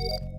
you